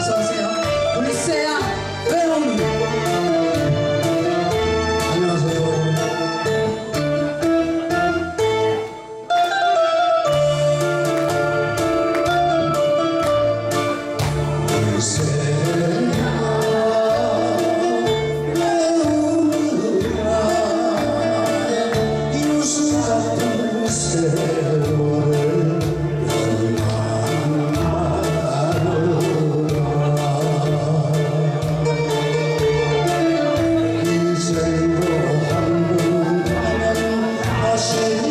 So say